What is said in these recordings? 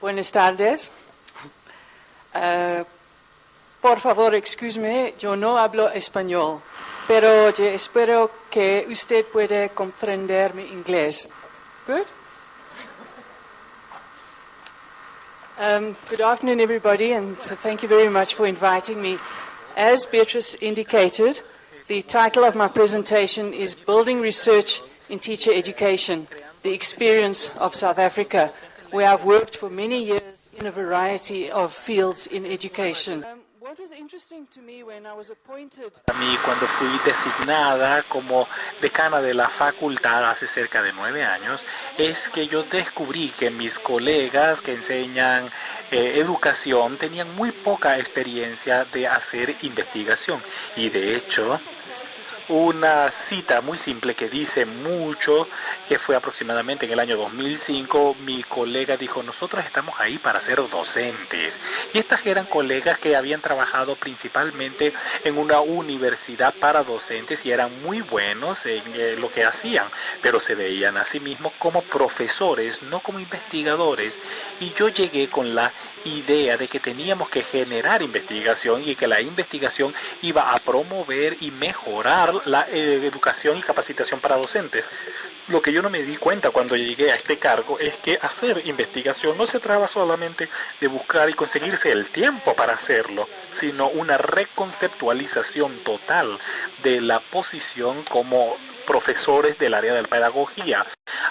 Buenas tardes. Uh, por favor, yo no hablo español, pero yo espero que usted comprender mi inglés. Good? Um, good afternoon, everybody, and thank you very much for inviting me. As Beatrice indicated, the title of my presentation is Building Research in Teacher Education, the Experience of South Africa, where I've worked for many years in a variety of fields in education. A mí cuando fui designada como decana de la facultad hace cerca de nueve años es que yo descubrí que mis colegas que enseñan eh, educación tenían muy poca experiencia de hacer investigación y de hecho una cita muy simple que dice mucho, que fue aproximadamente en el año 2005, mi colega dijo, nosotros estamos ahí para ser docentes. Y estas eran colegas que habían trabajado principalmente en una universidad para docentes y eran muy buenos en eh, lo que hacían, pero se veían a sí mismos como profesores, no como investigadores. Y yo llegué con la idea de que teníamos que generar investigación y que la investigación iba a promover y mejorar la eh, educación y capacitación para docentes. Lo que yo no me di cuenta cuando llegué a este cargo es que hacer investigación no se trata solamente de buscar y conseguirse el tiempo para hacerlo, sino una reconceptualización total de la posición como profesores del área de la pedagogía.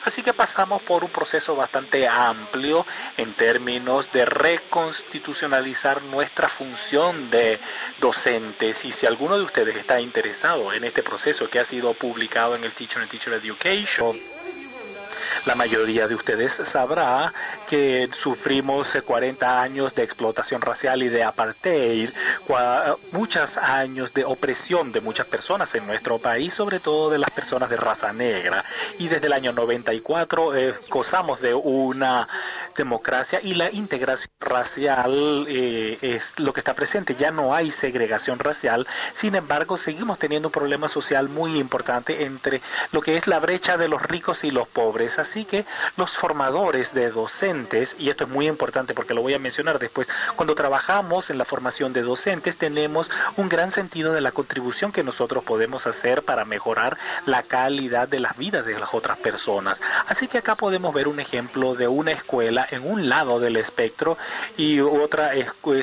Así que pasamos por un proceso bastante amplio en términos de reconstitucionalizar nuestra función de docentes. Y si alguno de ustedes está interesado en este proceso que ha sido publicado en el Teacher and Teacher Education, la mayoría de ustedes sabrá que sufrimos 40 años de explotación racial y de apartheid, muchos años de opresión de muchas personas en nuestro país, sobre todo de las personas de raza negra. Y desde el año 94 eh, gozamos de una democracia y la integración racial eh, es lo que está presente. Ya no hay segregación racial, sin embargo seguimos teniendo un problema social muy importante entre lo que es la brecha de los ricos y los pobres. Así que los formadores de docentes, y esto es muy importante porque lo voy a mencionar después, cuando trabajamos en la formación de docentes tenemos un gran sentido de la contribución que nosotros podemos hacer para mejorar la calidad de las vidas de las otras personas. Así que acá podemos ver un ejemplo de una escuela en un lado del espectro y otra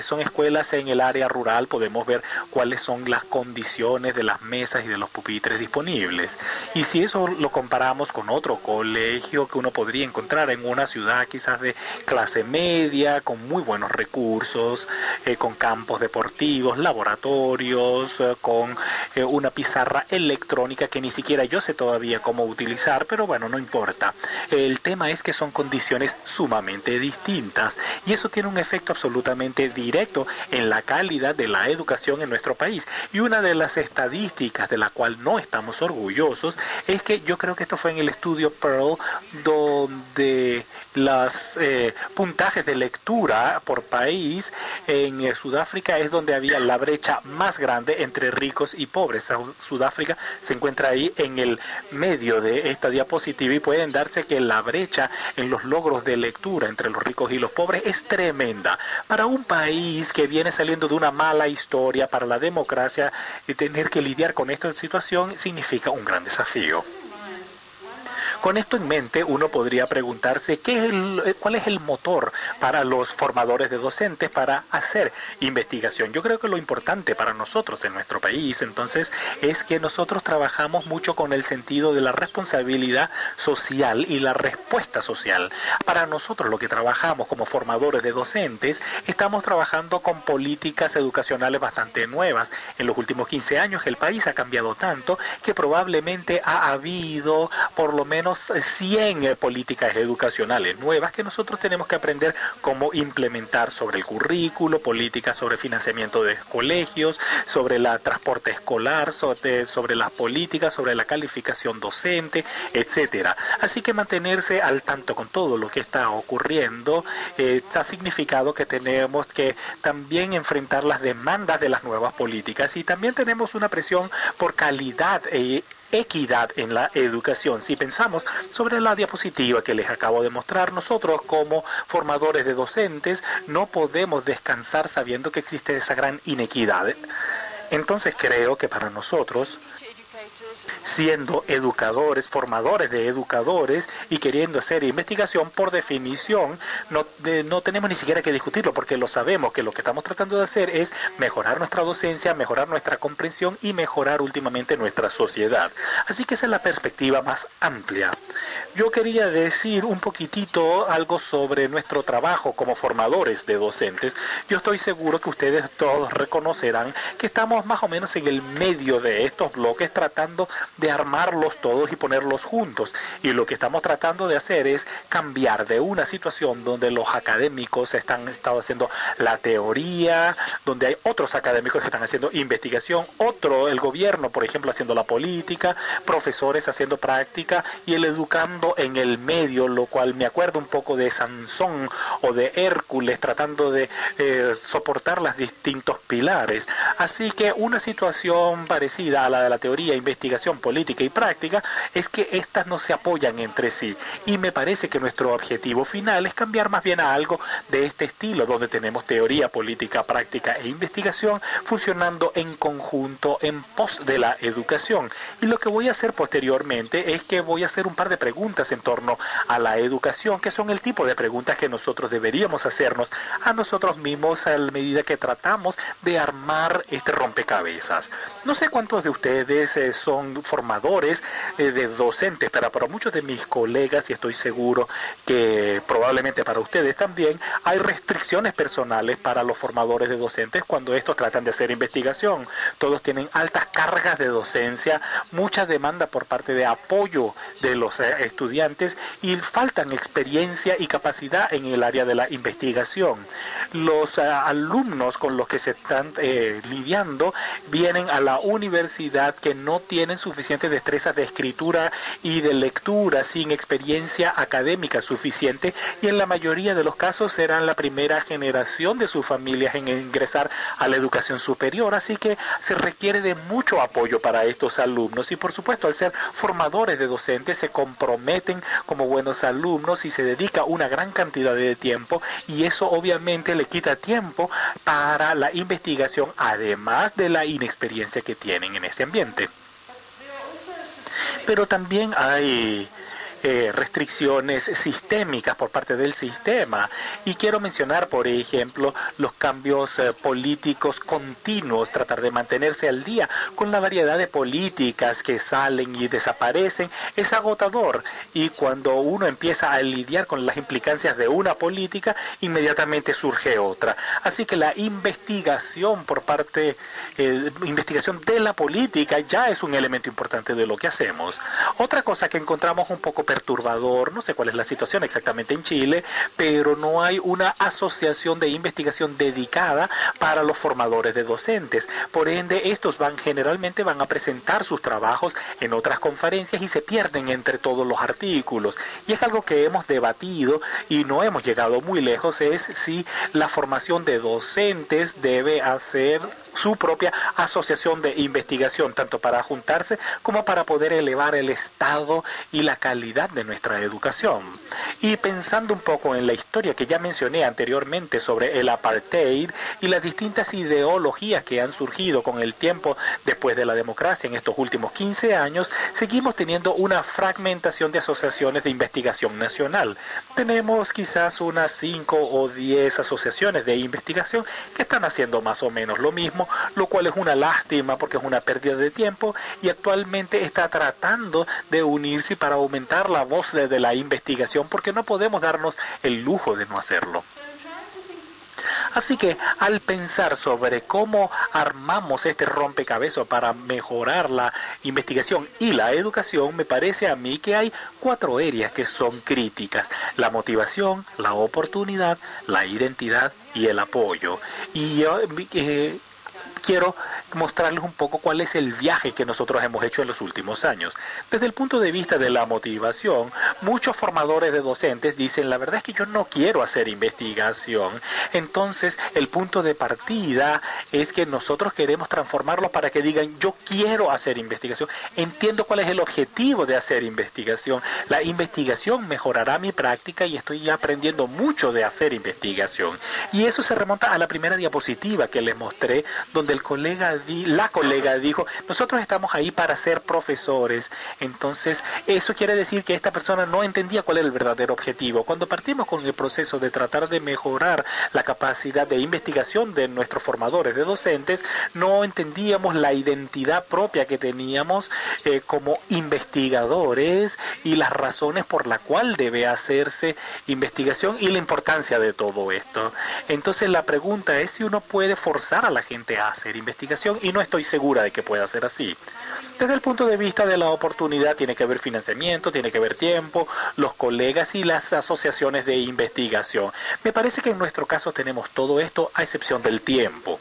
son escuelas en el área rural. Podemos ver cuáles son las condiciones de las mesas y de los pupitres disponibles. Y si eso lo comparamos con otro colegio que uno podría encontrar en una ciudad quizás de clase media, con muy buenos recursos, eh, con campos deportivos, laboratorios, eh, con eh, una pizarra electrónica que ni siquiera yo sé todavía cómo utilizar, pero bueno, no importa. El tema es que son condiciones sumamente distintas y eso tiene un efecto absolutamente directo en la calidad de la educación en nuestro país. Y una de las estadísticas de la cual no estamos orgullosos es que yo creo que esto fue en el estudio Pearl donde los eh, puntajes de lectura por país en eh, Sudáfrica es donde había la brecha más grande entre ricos y pobres. Sudáfrica se encuentra ahí en el medio de esta diapositiva y pueden darse que la brecha en los logros de lectura entre los ricos y los pobres es tremenda. Para un país que viene saliendo de una mala historia para la democracia, y tener que lidiar con esta situación significa un gran desafío. Con esto en mente, uno podría preguntarse ¿qué es eh, cuál es el motor para los formadores de docentes para hacer investigación. Yo creo que lo importante para nosotros en nuestro país, entonces, es que nosotros trabajamos mucho con el sentido de la responsabilidad social y la respuesta social. Para nosotros, lo que trabajamos como formadores de docentes, estamos trabajando con políticas educacionales bastante nuevas. En los últimos 15 años el país ha cambiado tanto que probablemente ha habido por lo menos 100 eh, políticas educacionales nuevas que nosotros tenemos que aprender cómo implementar sobre el currículo, políticas sobre financiamiento de colegios, sobre el transporte escolar, sobre, sobre las políticas, sobre la calificación docente, etcétera. Así que mantenerse al tanto con todo lo que está ocurriendo eh, ha significado que tenemos que también enfrentar las demandas de las nuevas políticas y también tenemos una presión por calidad e equidad en la educación. Si pensamos sobre la diapositiva que les acabo de mostrar, nosotros como formadores de docentes no podemos descansar sabiendo que existe esa gran inequidad. Entonces creo que para nosotros siendo educadores, formadores de educadores y queriendo hacer investigación, por definición, no, no tenemos ni siquiera que discutirlo porque lo sabemos que lo que estamos tratando de hacer es mejorar nuestra docencia, mejorar nuestra comprensión y mejorar últimamente nuestra sociedad. Así que esa es la perspectiva más amplia. Yo quería decir un poquitito algo sobre nuestro trabajo como formadores de docentes. Yo estoy seguro que ustedes todos reconocerán que estamos más o menos en el medio de estos bloques tratando de armarlos todos y ponerlos juntos. Y lo que estamos tratando de hacer es cambiar de una situación donde los académicos están estado haciendo la teoría, donde hay otros académicos que están haciendo investigación, otro, el gobierno, por ejemplo, haciendo la política, profesores haciendo práctica y el educando en el medio, lo cual me acuerdo un poco de Sansón o de Hércules tratando de eh, soportar los distintos pilares. Así que una situación parecida a la de la teoría, política y práctica es que éstas no se apoyan entre sí. Y me parece que nuestro objetivo final es cambiar más bien a algo de este estilo, donde tenemos teoría, política, práctica e investigación funcionando en conjunto en pos de la educación. Y lo que voy a hacer posteriormente es que voy a hacer un par de preguntas en torno a la educación, que son el tipo de preguntas que nosotros deberíamos hacernos a nosotros mismos a medida que tratamos de armar este rompecabezas. No sé cuántos de ustedes eh, son formadores eh, de docentes, pero para muchos de mis colegas, y estoy seguro que probablemente para ustedes también, hay restricciones personales para los formadores de docentes cuando estos tratan de hacer investigación. Todos tienen altas cargas de docencia, mucha demanda por parte de apoyo de los eh, estudiantes y faltan experiencia y capacidad en el área de la investigación. Los eh, alumnos con los que se están lidiando vienen a la universidad que no tienen suficiente destreza de escritura y de lectura sin experiencia académica suficiente y en la mayoría de los casos serán la primera generación de sus familias en ingresar a la educación superior, así que se requiere de mucho apoyo para estos alumnos. Y por supuesto al ser formadores de docentes se comprometen como buenos alumnos y se dedica una gran cantidad de tiempo y eso obviamente le quita tiempo para la investigación además de la inexperiencia que tienen en este ambiente pero también hay eh, restricciones sistémicas por parte del sistema. Y quiero mencionar, por ejemplo, los cambios eh, políticos continuos, tratar de mantenerse al día con la variedad de políticas que salen y desaparecen, es agotador. Y cuando uno empieza a lidiar con las implicancias de una política, inmediatamente surge otra. Así que la investigación por parte, eh, investigación de la política ya es un elemento importante de lo que hacemos. Otra cosa que encontramos un poco perturbador, no sé cuál es la situación exactamente en Chile, pero no hay una asociación de investigación dedicada para los formadores de docentes. Por ende, estos van generalmente van a presentar sus trabajos en otras conferencias y se pierden entre todos los artículos. Y es algo que hemos debatido y no hemos llegado muy lejos, es si la formación de docentes debe hacer su propia asociación de investigación, tanto para juntarse como para poder elevar el estado y la calidad de nuestra educación. Y pensando un poco en la historia que ya mencioné anteriormente sobre el apartheid y las distintas ideologías que han surgido con el tiempo después de la democracia en estos últimos 15 años, seguimos teniendo una fragmentación de asociaciones de investigación nacional. Tenemos quizás unas 5 o 10 asociaciones de investigación que están haciendo más o menos lo mismo, lo cual es una lástima porque es una pérdida de tiempo y actualmente está tratando de unirse para aumentar la voz de, la investigación porque no podemos darnos el lujo de no hacerlo. Así que al pensar sobre cómo armamos este rompecabezas para mejorar la investigación y la educación, me parece a mí que hay cuatro áreas que son críticas. La motivación, la oportunidad, la identidad y el apoyo. Y yo eh, quiero mostrarles un poco cuál es el viaje que nosotros hemos hecho en los últimos años. Desde el punto de vista de la motivación, muchos formadores de docentes dicen, la verdad es que yo no quiero hacer investigación. Entonces, el punto de partida es que nosotros queremos transformarlos para que digan, yo quiero hacer investigación. Entiendo cuál es el objetivo de hacer investigación. La investigación mejorará mi práctica y estoy aprendiendo mucho de hacer investigación. Y eso se remonta a la primera diapositiva que les mostré, donde el colega, la colega dijo, nosotros estamos ahí para ser profesores. Entonces, eso quiere decir que esta persona no entendía cuál era el verdadero objetivo. Cuando partimos con el proceso de tratar de mejorar la capacidad de investigación de nuestros formadores de docentes, no entendíamos la identidad propia que teníamos eh, como investigadores y las razones por la cual debe hacerse investigación y la importancia de todo esto. Entonces la pregunta es si uno puede forzar a la gente a hacer investigación y no estoy segura de que pueda ser así. Desde el punto de vista de la oportunidad tiene que haber financiamiento, tiene que haber tiempo, los colegas y las asociaciones de investigación. Me parece que en nuestro caso tenemos todo esto a excepción del tiempo.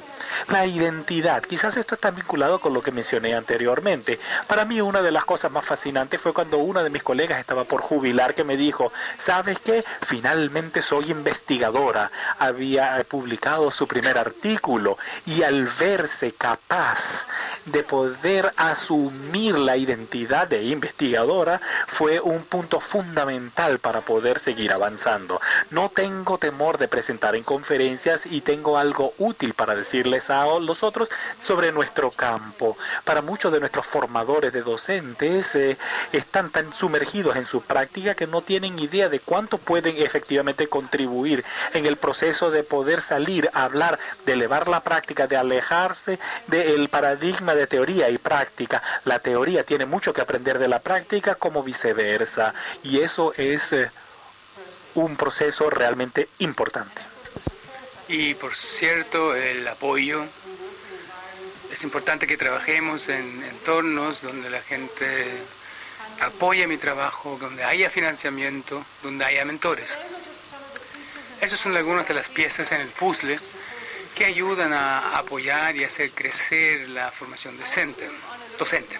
La identidad, quizás esto está vinculado con lo que mencioné anteriormente. Para mí una de las cosas más fascinantes fue cuando uno de mis colegas estaba por jubilar que me dijo, ¿sabes qué? Finalmente soy investigadora. Había publicado su primer artículo y al verse capaz de poder asumir la identidad de investigadora fue un punto fundamental para poder seguir avanzando. No tengo temor de presentar en conferencias y tengo algo útil para decirles a los otros sobre nuestro campo. Para muchos de nuestros formadores de docentes eh, están tan sumergidos en su práctica que no tienen idea de cuánto pueden efectivamente contribuir en el proceso de poder salir a hablar, de elevar la práctica, de alejarse del paradigma de teoría y práctica. La teoría tiene mucho que aprender de la práctica como viceversa y eso es eh, un proceso realmente importante. Y por cierto, el apoyo. Es importante que trabajemos en entornos donde la gente apoye mi trabajo, donde haya financiamiento, donde haya mentores. Esas son algunas de las piezas en el puzzle que ayudan a apoyar y hacer crecer la formación docente. docente.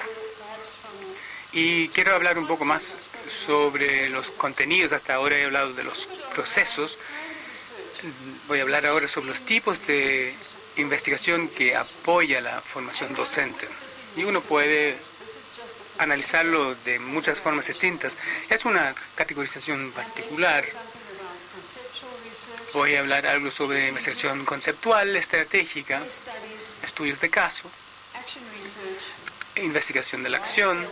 Y quiero hablar un poco más sobre los contenidos. Hasta ahora he hablado de los procesos. Voy a hablar ahora sobre los tipos de investigación que apoya la formación docente. Y uno puede analizarlo de muchas formas distintas. Es una categorización particular Voy a hablar algo sobre investigación conceptual, estratégica, estudios de caso, investigación de la acción,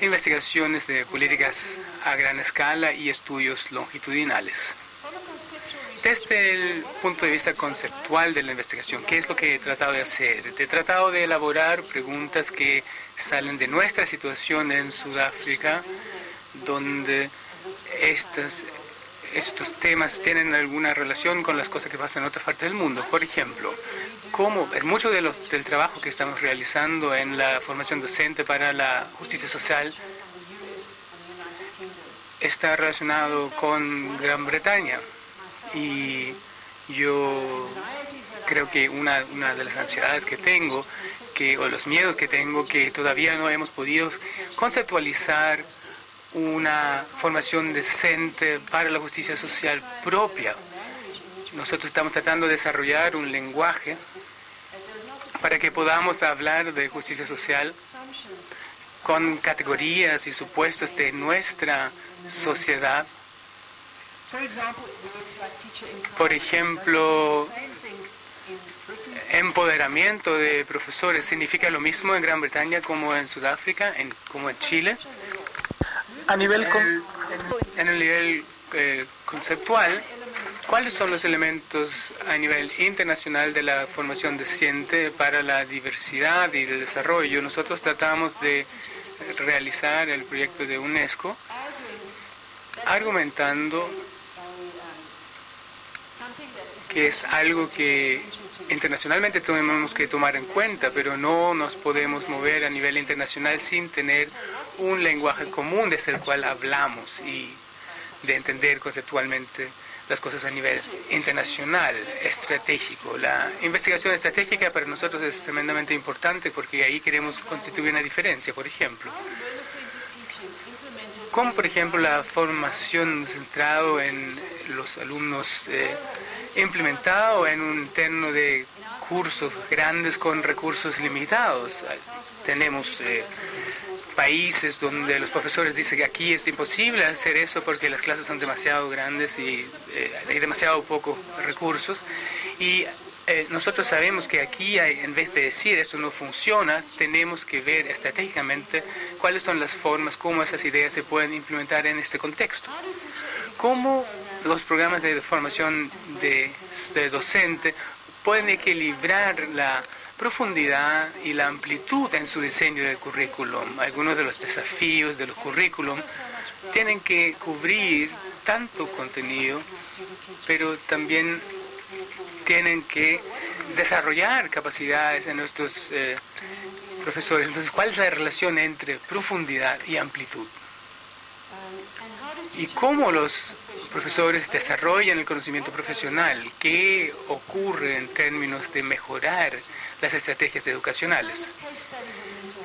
investigaciones de políticas a gran escala y estudios longitudinales. Desde el punto de vista conceptual de la investigación, ¿qué es lo que he tratado de hacer? He tratado de elaborar preguntas que salen de nuestra situación en Sudáfrica, donde estas estos temas tienen alguna relación con las cosas que pasan en otras partes del mundo. Por ejemplo, cómo mucho de del trabajo que estamos realizando en la formación docente para la justicia social está relacionado con Gran Bretaña. Y yo creo que una, una de las ansiedades que tengo, que, o los miedos que tengo, que todavía no hemos podido conceptualizar una formación decente para la justicia social propia. Nosotros estamos tratando de desarrollar un lenguaje para que podamos hablar de justicia social con categorías y supuestos de nuestra sociedad. Por ejemplo, empoderamiento de profesores significa lo mismo en Gran Bretaña como en Sudáfrica, como en Chile. A nivel en el nivel eh, conceptual, ¿cuáles son los elementos a nivel internacional de la formación decente para la diversidad y el desarrollo? Nosotros tratamos de realizar el proyecto de UNESCO argumentando que es algo que internacionalmente tenemos que tomar en cuenta, pero no nos podemos mover a nivel internacional sin tener un lenguaje común desde el cual hablamos y de entender conceptualmente las cosas a nivel internacional, estratégico. La investigación estratégica para nosotros es tremendamente importante porque ahí queremos constituir una diferencia, por ejemplo. Como por ejemplo la formación centrada en los alumnos eh, implementado en un terno de cursos grandes con recursos limitados. Tenemos eh, países donde los profesores dicen que aquí es imposible hacer eso porque las clases son demasiado grandes y eh, hay demasiado pocos recursos. Y eh, nosotros sabemos que aquí, en vez de decir esto no funciona, tenemos que ver estratégicamente cuáles son las formas, cómo esas ideas se pueden implementar en este contexto. Cómo los programas de formación de, de docente pueden equilibrar la profundidad y la amplitud en su diseño del currículum. Algunos de los desafíos de los currículum tienen que cubrir tanto contenido, pero también tienen que desarrollar capacidades en nuestros eh, profesores. Entonces, ¿cuál es la relación entre profundidad y amplitud? ¿Y cómo los profesores desarrollan el conocimiento profesional? ¿Qué ocurre en términos de mejorar las estrategias educacionales.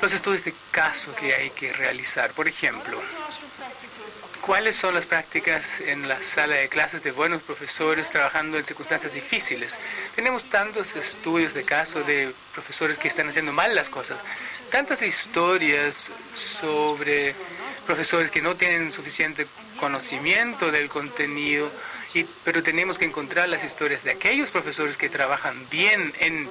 Los estudios de caso que hay que realizar, por ejemplo, ¿cuáles son las prácticas en la sala de clases de buenos profesores trabajando en circunstancias difíciles? Tenemos tantos estudios de caso de profesores que están haciendo mal las cosas, tantas historias sobre profesores que no tienen suficiente conocimiento del contenido, y, pero tenemos que encontrar las historias de aquellos profesores que trabajan bien en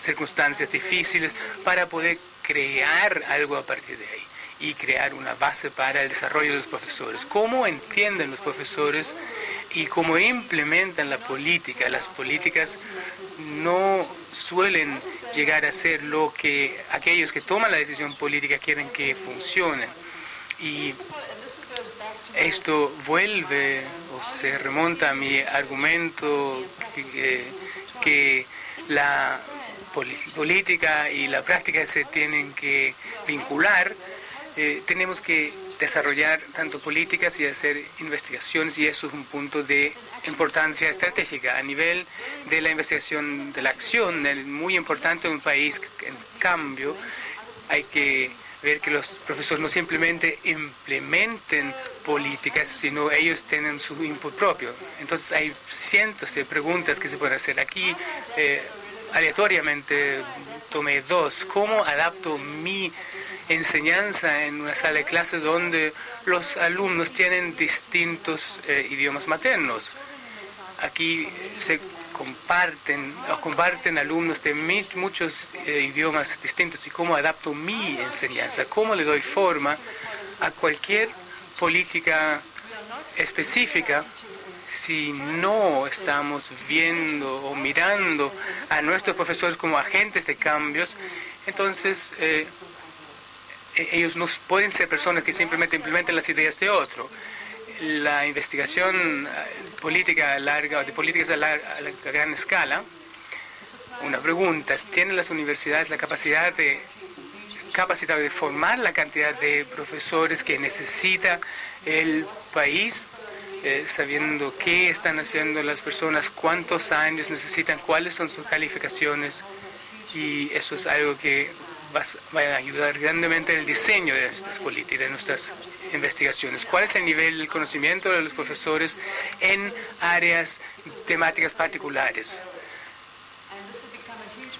circunstancias difíciles para poder crear algo a partir de ahí y crear una base para el desarrollo de los profesores. ¿Cómo entienden los profesores y cómo implementan la política? Las políticas no suelen llegar a ser lo que aquellos que toman la decisión política quieren que funcione. Y esto vuelve o se remonta a mi argumento que, la política y la práctica se tienen que vincular, eh, tenemos que desarrollar tanto políticas y hacer investigaciones y eso es un punto de importancia estratégica. A nivel de la investigación de la acción, es muy importante en un país en cambio. Hay que ver que los profesores no simplemente implementen políticas, sino ellos tienen su input propio. Entonces hay cientos de preguntas que se pueden hacer aquí. Eh, aleatoriamente tomé dos. ¿Cómo adapto mi enseñanza en una sala de clase donde los alumnos tienen distintos eh, idiomas maternos? Aquí se comparten, comparten alumnos de muchos eh, idiomas distintos y cómo adapto mi enseñanza, cómo le doy forma a cualquier política específica si no estamos viendo o mirando a nuestros profesores como agentes de cambios, entonces eh, e-, ellos no pueden ser personas que simplemente implementen las ideas de otro. La investigación eh, política larga, de políticas a, gran escala, una pregunta, ¿tienen las universidades la capacidad de capacitar de formar la cantidad de profesores que necesita el país eh, sabiendo qué están haciendo las personas, cuántos años necesitan, cuáles son sus calificaciones y eso es algo que va, a ayudar grandemente en el diseño de nuestras políticas, de nuestras investigaciones. ¿Cuál es el nivel del conocimiento de los profesores en áreas temáticas particulares?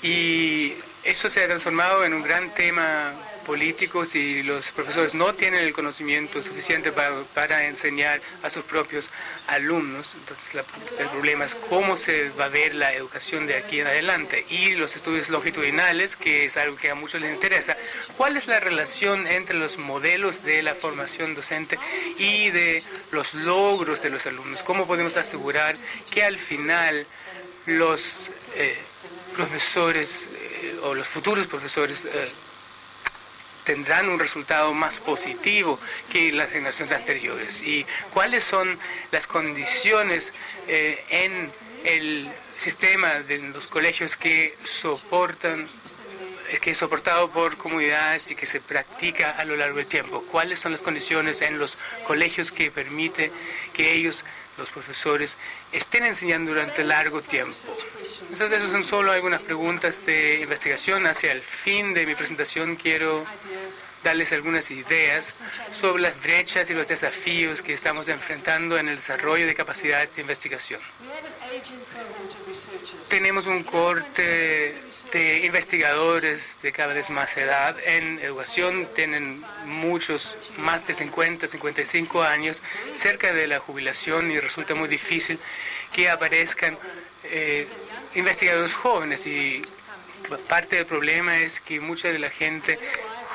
Y eso se ha transformado en un gran tema políticos y los profesores no tienen el conocimiento suficiente para, enseñar a sus propios alumnos. Entonces el problema es cómo se va a ver la educación de aquí en adelante. Y los estudios longitudinales, que es algo que a muchos les interesa, ¿cuál es la relación entre los modelos de la formación docente y de los logros de los alumnos? ¿Cómo podemos asegurar que al final los eh, profesores eh, o los futuros profesores eh, tendrán un resultado más positivo que las generaciones anteriores. ¿Y cuáles son las condiciones eh, en el sistema de los colegios que soportan que es soportado por comunidades y que se practica a lo largo del tiempo. ¿Cuáles son las condiciones en los colegios que permite que ellos los profesores estén enseñando durante largo tiempo. Entonces, esas son solo algunas preguntas de investigación. Hacia el fin de mi presentación quiero darles algunas ideas sobre las brechas y los desafíos que estamos enfrentando en el desarrollo de capacidades de investigación. Tenemos un corte de investigadores de cada vez más edad en educación, tienen muchos, más de 50, 55 años, cerca de la jubilación y resulta muy difícil que aparezcan eh, investigadores jóvenes y parte del problema es que mucha de la gente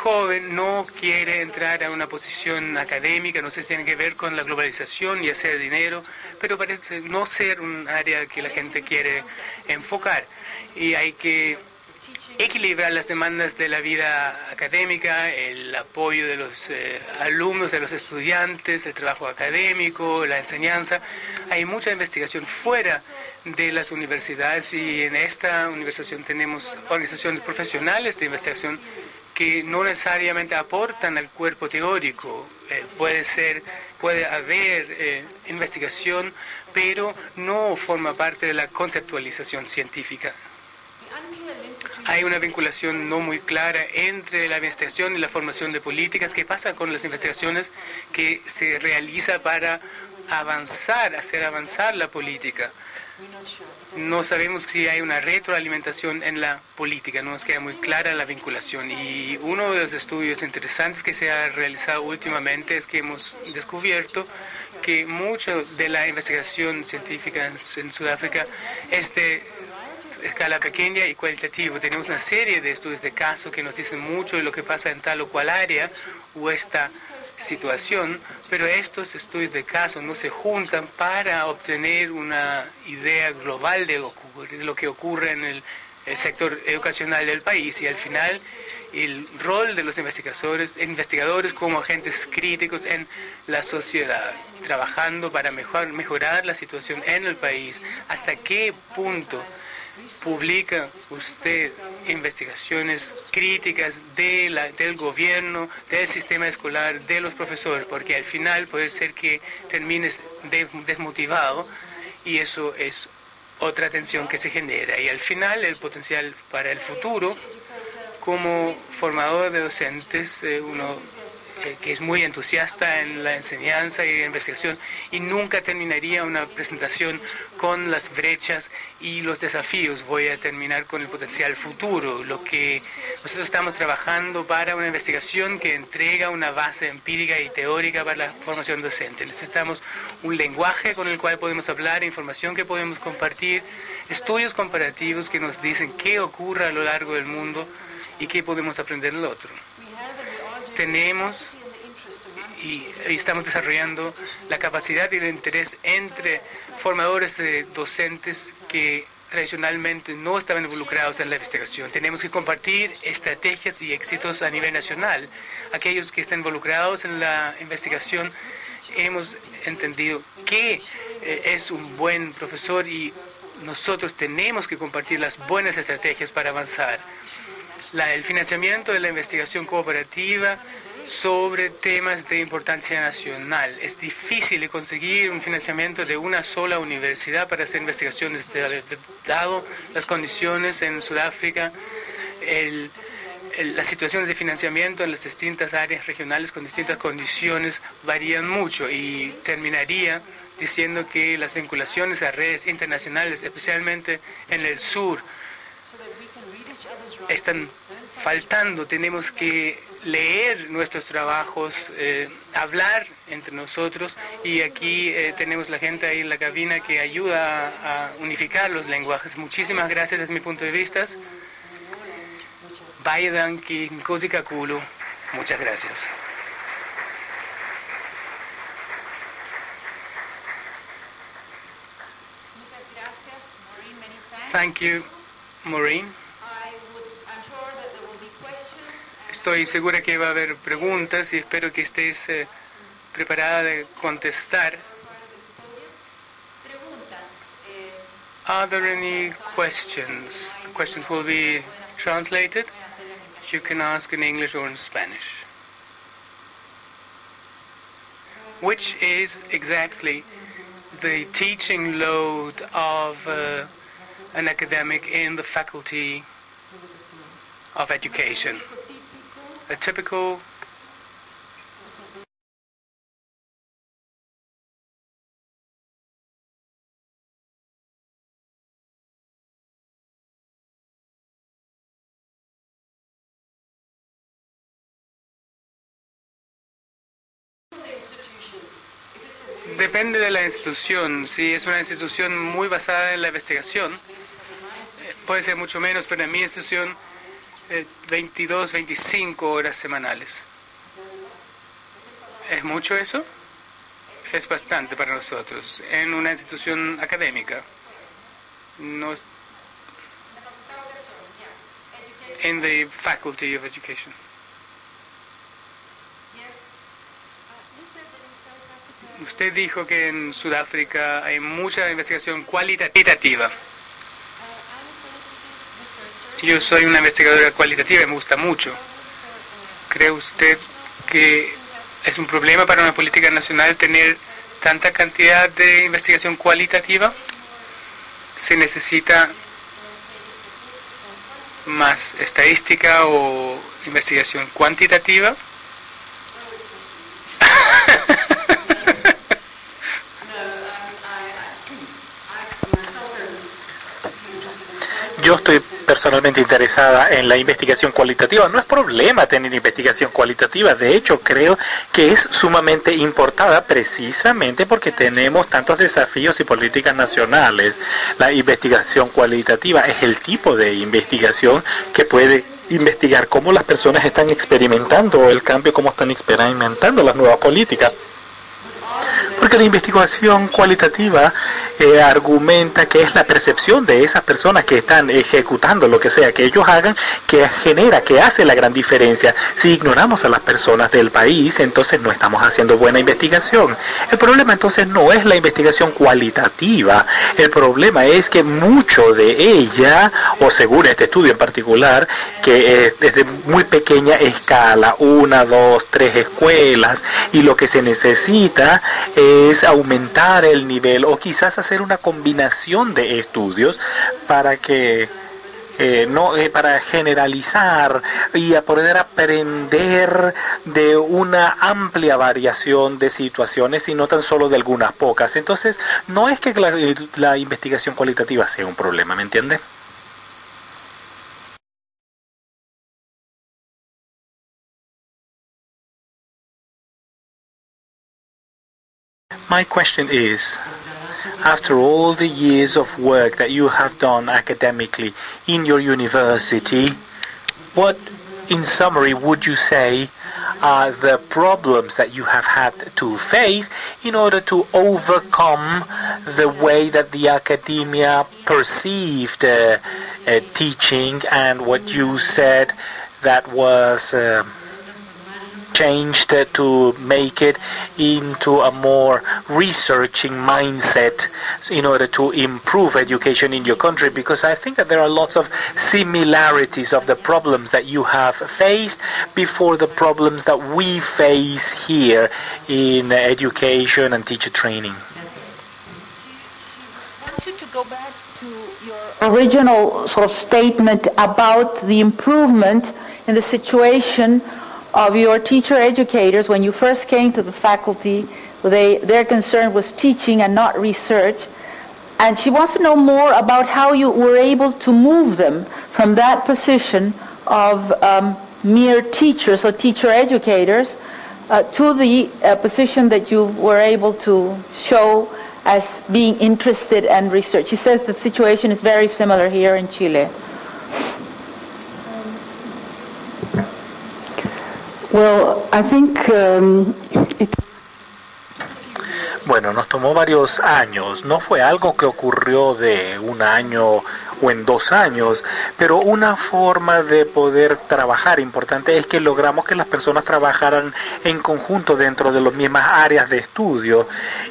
joven no quiere entrar a una posición académica, no sé si tiene que ver con la globalización y hacer dinero, pero parece no ser un área que la gente quiere enfocar. Y hay que equilibrar las demandas de la vida académica, el apoyo de los eh, alumnos, de los estudiantes, el trabajo académico, la enseñanza. Hay mucha investigación fuera de las universidades y en esta universidad tenemos organizaciones profesionales de investigación que no necesariamente aportan al cuerpo teórico. Eh, puede ser, puede haber eh, investigación, pero no forma parte de la conceptualización científica. Hay una vinculación no muy clara entre la investigación y la formación de políticas. ¿Qué pasa con las investigaciones que se realiza para avanzar, hacer avanzar la política? no sabemos si hay una retroalimentación en la política, no nos queda muy clara la vinculación. Y uno de los estudios interesantes que se ha realizado últimamente es que hemos descubierto que mucho de la investigación científica en, Sudáfrica es de escala pequeña y cualitativa. Tenemos una serie de estudios de caso que nos dicen mucho de lo que pasa en tal o cual área o esta situación, pero estos estudios de caso no se juntan para obtener una idea global de lo que ocurre en el, sector educacional del país. Y al final el rol de los investigadores, investigadores como agentes críticos en la sociedad, trabajando para mejorar la situación en el país, hasta qué punto publica usted investigaciones críticas de la, del gobierno, del sistema escolar, de los profesores, porque al final puede ser que termines desmotivado y eso es otra tensión que se genera. Y al final el potencial para el futuro, como formador de docentes, eh, uno que, es muy entusiasta en la enseñanza y la investigación y nunca terminaría una presentación con las brechas y los desafíos. Voy a terminar con el potencial futuro, lo que nosotros estamos trabajando para una investigación que entrega una base empírica y teórica para la formación docente. Necesitamos un lenguaje con el cual podemos hablar, información que podemos compartir, estudios comparativos que nos dicen qué ocurre a lo largo del mundo y qué podemos aprender del otro tenemos y, estamos desarrollando la capacidad y el interés entre formadores de docentes que tradicionalmente no estaban involucrados en la investigación. Tenemos que compartir estrategias y éxitos a nivel nacional. Aquellos que están involucrados en la investigación hemos entendido que eh, es un buen profesor y nosotros tenemos que compartir las buenas estrategias para avanzar el financiamiento de la investigación cooperativa sobre temas de importancia nacional. Es difícil conseguir un financiamiento de una sola universidad para hacer investigaciones, dado las condiciones en Sudáfrica, las situaciones de financiamiento en las distintas áreas regionales con distintas condiciones varían mucho y terminaría diciendo que las vinculaciones a redes internacionales, especialmente en el sur, están faltando. Tenemos que leer nuestros trabajos, eh, hablar entre nosotros y aquí eh, tenemos la gente ahí en la cabina que ayuda a, unificar los lenguajes. Muchísimas gracias desde mi punto de vista. Baidan Kakulu. Muchas gracias. Thank you, Maureen. Estoy segura que va a haber preguntas y espero que estés eh, preparada de contestar. Are there any questions? The questions will be translated. You can ask in English or in Spanish. Which is exactly the teaching load of uh, an academic in the faculty of education. A typical Depende de la institución. Si es una institución muy basada en la investigación, eh, puede ser mucho menos, pero en mi institución, 22, eh, 25 horas semanales. ¿Es mucho eso? Es bastante para nosotros. En una institución académica. No, en the Faculty of Education. Usted dijo que en Sudáfrica hay mucha investigación cualitativa. Yo soy una investigadora cualitativa y me gusta mucho. ¿Cree usted que es un problema para una política nacional tener tanta cantidad de investigación cualitativa? ¿Se necesita más estadística o investigación cuantitativa? Yo estoy personalmente interesada en la investigación cualitativa. No es problema tener investigación cualitativa. De hecho, creo que es sumamente importada precisamente porque tenemos tantos desafíos y políticas nacionales. La investigación cualitativa es el tipo de investigación que puede investigar cómo las personas están experimentando el cambio, cómo están experimentando las nuevas políticas. Porque la investigación cualitativa eh, argumenta que es la percepción de esas personas que están ejecutando lo que sea que ellos hagan que genera, que hace la gran diferencia. Si ignoramos a las personas del país, entonces no estamos haciendo buena investigación. El problema entonces no es la investigación cualitativa, el problema es que mucho de ella, o según este estudio en particular, que es desde muy pequeña escala, una, dos, tres escuelas, y lo que se necesita es aumentar el nivel o quizás hacer una combinación de estudios para que eh, no eh, para generalizar y a poder aprender de una amplia variación de situaciones y no tan solo de algunas pocas. Entonces, no es que la, la investigación cualitativa sea un problema, ¿me entiende? My question is, after all the years of work that you have done academically in your university, what, in summary, would you say are the problems that you have had to face in order to overcome the way that the academia perceived uh, uh, teaching and what you said that was. Uh, changed to make it into a more researching mindset in order to improve education in your country because I think that there are lots of similarities of the problems that you have faced before the problems that we face here in education and teacher training. I want you to go back to your original sort of statement about the improvement in the situation of your teacher educators when you first came to the faculty. They, their concern was teaching and not research. And she wants to know more about how you were able to move them from that position of um, mere teachers or teacher educators uh, to the uh, position that you were able to show as being interested and research. She says the situation is very similar here in Chile. Well, I think um, it Bueno, nos tomó varios años, no fue algo que ocurrió de un año o en dos años, pero una forma de poder trabajar importante es que logramos que las personas trabajaran en conjunto dentro de las mismas áreas de estudio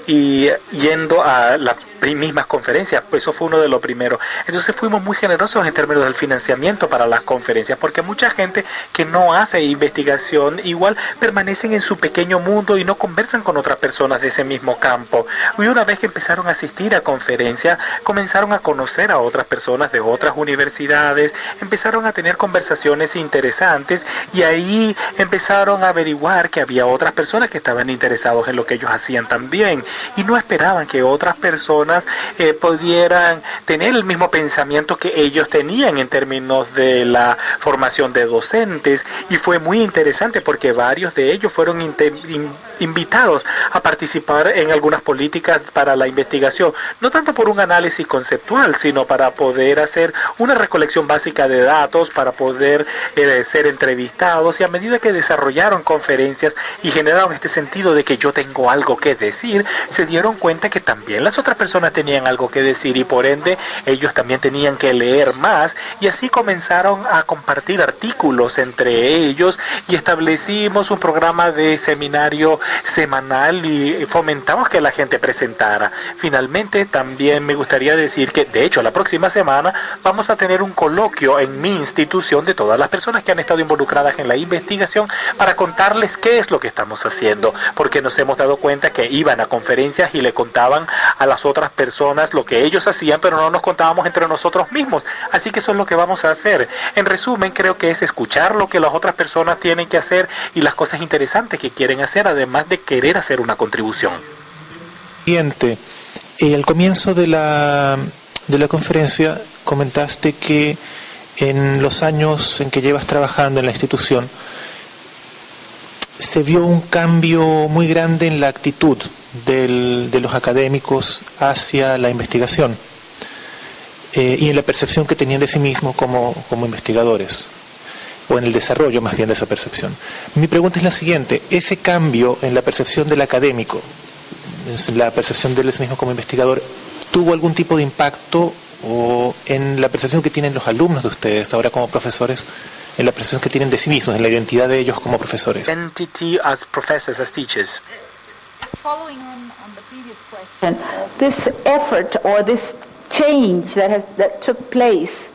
y yendo a las mismas conferencias, pues eso fue uno de los primeros. Entonces fuimos muy generosos en términos del financiamiento para las conferencias, porque mucha gente que no hace investigación igual permanecen en su pequeño mundo y no conversan con otras personas de ese mismo campo. Y una vez que empezaron a asistir a conferencias, comenzaron a conocer a otras personas de otras universidades, empezaron a tener conversaciones interesantes y ahí empezaron a averiguar que había otras personas que estaban interesados en lo que ellos hacían también y no esperaban que otras personas eh, pudieran tener el mismo pensamiento que ellos tenían en términos de la formación de docentes. Y fue muy interesante porque varios de ellos fueron invitados a participar en algunas políticas para la investigación, no tanto por un análisis conceptual, sino para poder hacer una recolección básica de datos, para poder eh, ser entrevistados y a medida que desarrollaron conferencias y generaron este sentido de que yo tengo algo que decir, se dieron cuenta que también las otras personas tenían algo que decir y por ende ellos también tenían que leer más y así comenzaron a compartir artículos entre ellos y establecimos un programa de seminario semanal y fomentamos que la gente presentara. Finalmente también me gustaría decir que de hecho la próxima semana vamos a tener un coloquio en mi institución de todas las personas que han estado involucradas en la investigación para contarles qué es lo que estamos haciendo, porque nos hemos dado cuenta que iban a conferencias y le contaban a las otras personas lo que ellos hacían, pero no nos contábamos entre nosotros mismos. Así que eso es lo que vamos a hacer. En resumen, creo que es escuchar lo que las otras personas tienen que hacer y las cosas interesantes que quieren hacer, además de querer hacer una contribución. Siguiente. Eh, al comienzo de la, de la conferencia comentaste que en los años en que llevas trabajando en la institución se vio un cambio muy grande en la actitud de los académicos hacia la investigación eh, y en la percepción que tenían de sí mismos como, como investigadores o en el desarrollo más bien de esa percepción. Mi pregunta es la siguiente, ese cambio en la percepción del académico, en la percepción de él mismo como investigador, ¿tuvo algún tipo de impacto o en la percepción que tienen los alumnos de ustedes ahora como profesores, en la percepción que tienen de sí mismos, en la identidad de ellos como profesores. Entity as professors, as teachers. Following on, on the previous question, this effort or this change that has that took place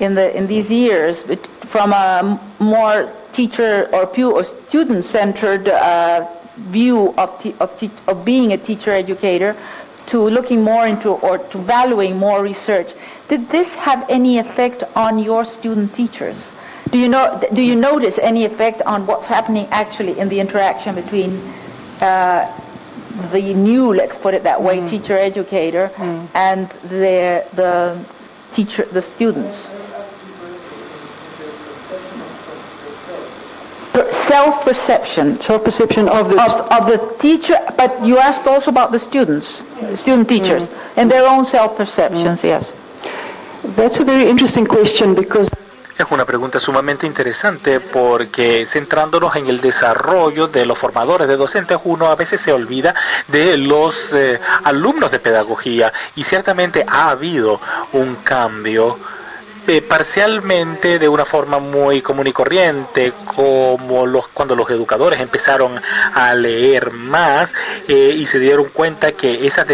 in the in these years from a more teacher or, or student-centered uh, view of, of, of being a teacher educator to looking more into or to valuing more research. Did this have any effect on your student teachers? Do you know? Do you notice any effect on what's happening actually in the interaction between uh, the new, let's put it that way, mm. teacher educator mm. and the the teacher, the students? Self-perception. Self-perception of the... Of, of, the teacher, but you asked also about the students, student teachers, mm. and their own self-perceptions, mm. yes. That's a very interesting question because... Es una pregunta sumamente interesante porque centrándonos en el desarrollo de los formadores de docentes, uno a veces se olvida de los eh, alumnos de pedagogía y ciertamente ha habido un cambio eh, parcialmente de una forma muy común y corriente, como los, cuando los educadores empezaron a leer más eh, y se dieron cuenta que esas